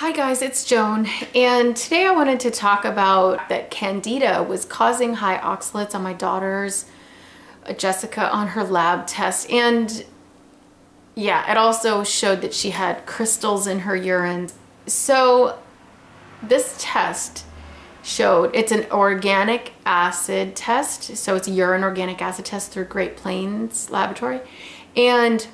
Hi guys, it's Joan, and today I wanted to talk about that Candida was causing high oxalates on my daughter's, Jessica, on her lab test, and yeah, it also showed that she had crystals in her urine. So this test showed, it's an organic acid test, so it's a urine organic acid test through Great Plains Laboratory, and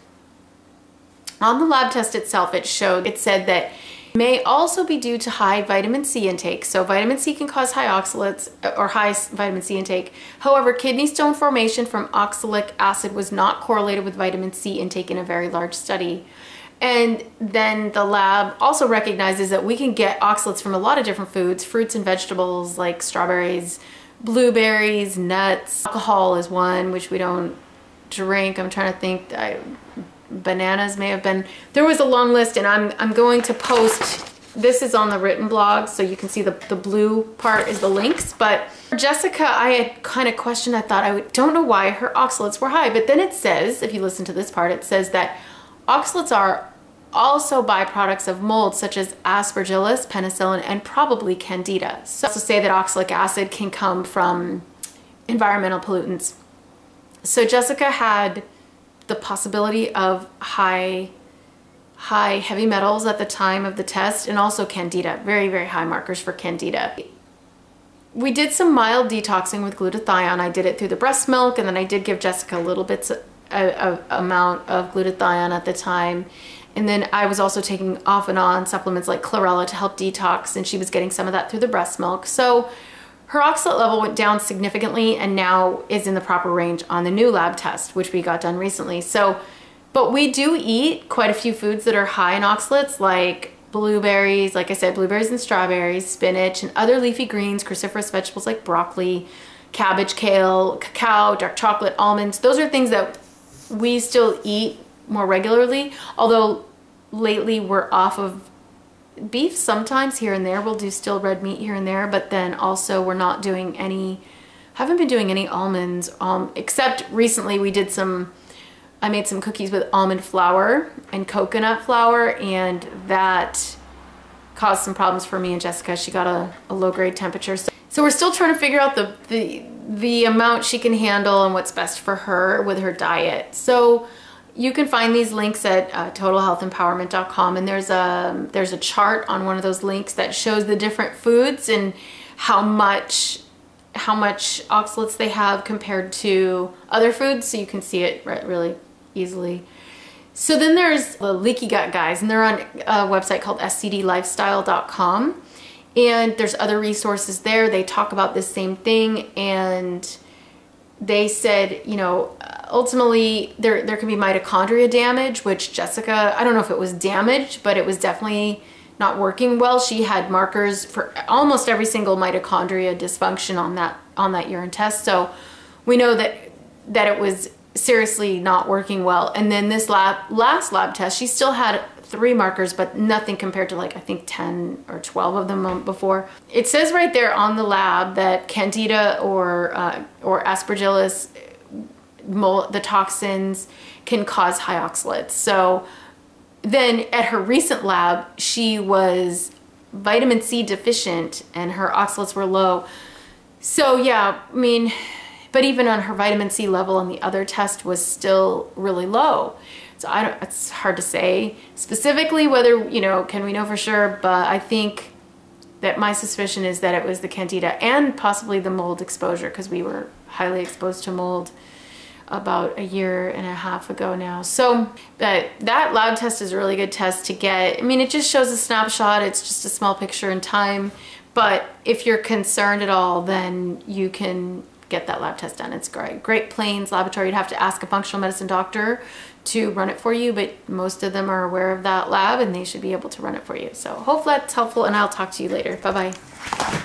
on the lab test itself, it showed, it said that may also be due to high vitamin C intake. So vitamin C can cause high oxalates uh, or high vitamin C intake. However, kidney stone formation from oxalic acid was not correlated with vitamin C intake in a very large study. And then the lab also recognizes that we can get oxalates from a lot of different foods, fruits and vegetables like strawberries, blueberries, nuts. Alcohol is one, which we don't drink. I'm trying to think. I, bananas may have been. There was a long list and I'm, I'm going to post, this is on the written blog so you can see the, the blue part is the links, but Jessica, I had kind of questioned, I thought I don't know why her oxalates were high, but then it says, if you listen to this part, it says that oxalates are also byproducts of mold such as aspergillus, penicillin, and probably candida. So also say that oxalic acid can come from environmental pollutants. So Jessica had the possibility of high high heavy metals at the time of the test and also candida, very, very high markers for candida. We did some mild detoxing with glutathione. I did it through the breast milk and then I did give Jessica a little bit of amount of glutathione at the time. And then I was also taking off and on supplements like chlorella to help detox and she was getting some of that through the breast milk. So her oxalate level went down significantly and now is in the proper range on the new lab test, which we got done recently. So, but we do eat quite a few foods that are high in oxalates like blueberries, like I said, blueberries and strawberries, spinach, and other leafy greens, cruciferous vegetables like broccoli, cabbage, kale, cacao, dark chocolate, almonds. Those are things that we still eat more regularly, although lately we're off of beef sometimes here and there. We'll do still red meat here and there, but then also we're not doing any, haven't been doing any almonds, um, except recently we did some, I made some cookies with almond flour and coconut flour and that caused some problems for me and Jessica. She got a, a low grade temperature. So, so we're still trying to figure out the, the, the amount she can handle and what's best for her with her diet. So you can find these links at uh, totalhealthempowerment.com and there's a there's a chart on one of those links that shows the different foods and how much how much oxalates they have compared to other foods so you can see it really easily. So then there's the leaky gut guys and they're on a website called scdlifestyle.com and there's other resources there. They talk about the same thing and they said, you know, ultimately there, there can be mitochondria damage, which Jessica, I don't know if it was damaged, but it was definitely not working well. She had markers for almost every single mitochondria dysfunction on that, on that urine test. So we know that, that it was seriously not working well. And then this lab, last lab test, she still had three markers, but nothing compared to like, I think 10 or 12 of them before. It says right there on the lab that Candida or, uh, or Aspergillus the toxins can cause high oxalates. So then at her recent lab, she was vitamin C deficient and her oxalates were low. So yeah, I mean, but even on her vitamin C level on the other test was still really low. So I don't, it's hard to say specifically whether, you know, can we know for sure, but I think that my suspicion is that it was the candida and possibly the mold exposure because we were highly exposed to mold about a year and a half ago now. So that, that lab test is a really good test to get. I mean, it just shows a snapshot. It's just a small picture in time. But if you're concerned at all, then you can get that lab test done. It's great. Great Plains Laboratory. You'd have to ask a functional medicine doctor to run it for you, but most of them are aware of that lab and they should be able to run it for you. So hopefully that's helpful and I'll talk to you later. Bye-bye.